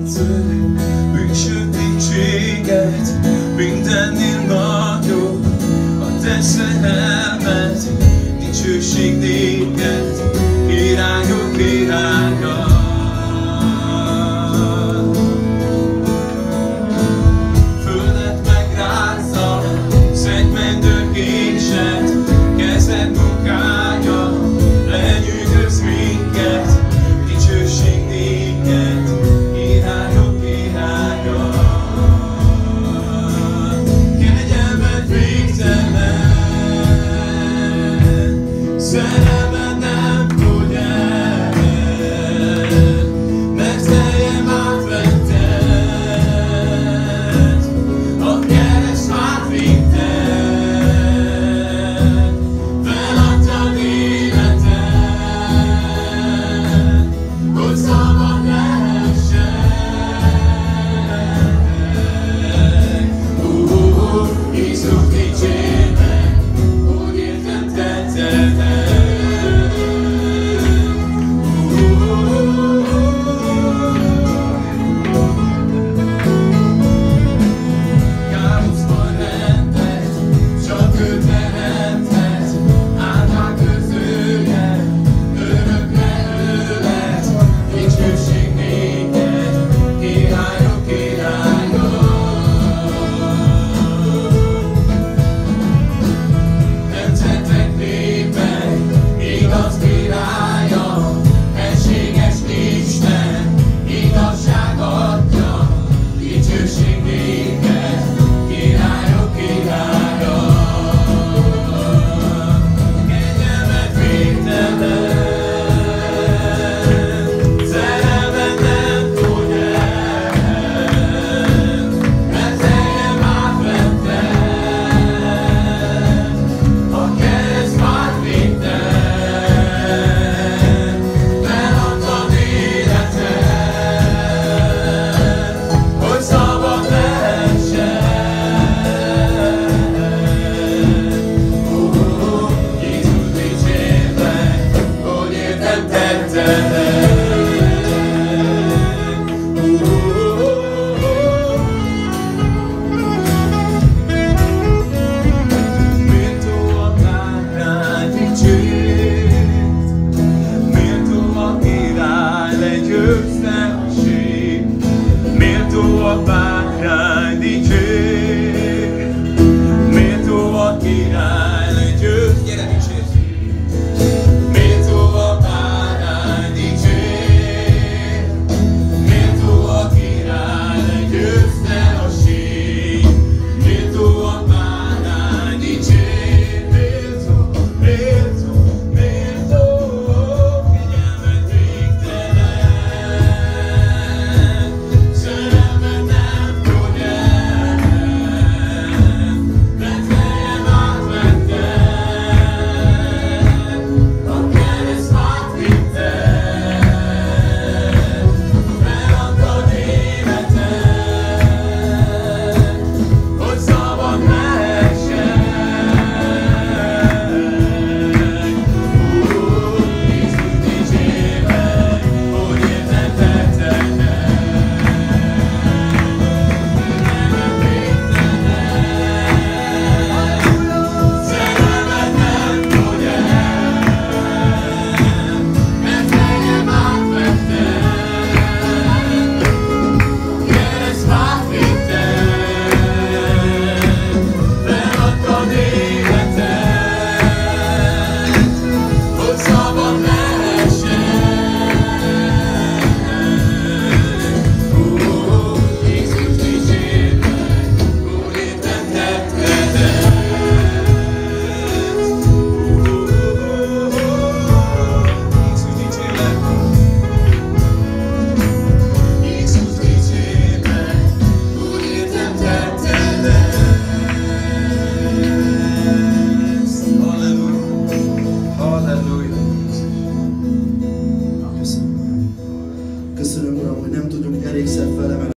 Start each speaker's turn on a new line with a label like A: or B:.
A: látszol, Végső dicséget, mindennél nagyobb, a te szerelmet, dicsőség nélkül.